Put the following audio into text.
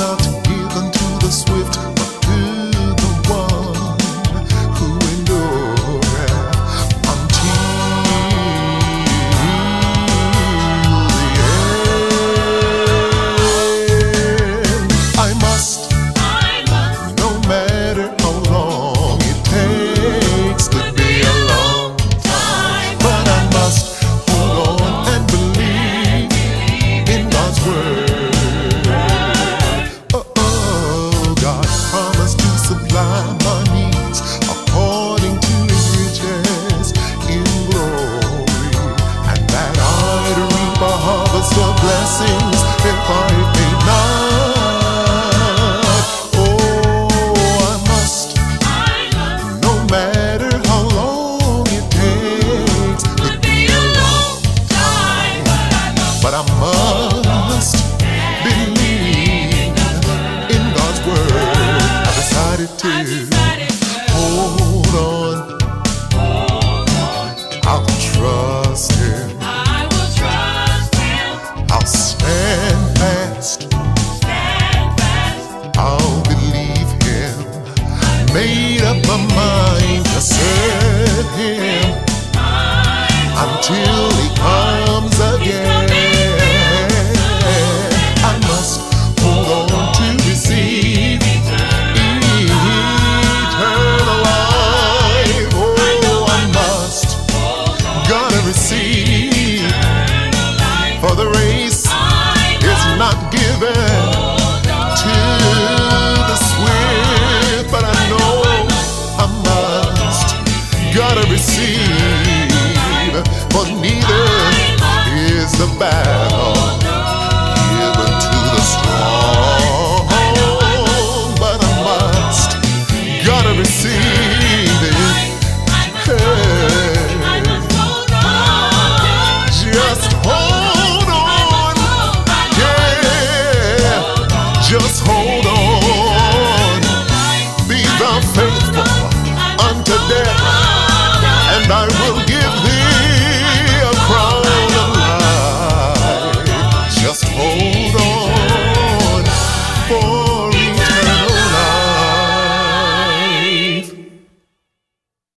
not gotta receive, for neither is the battle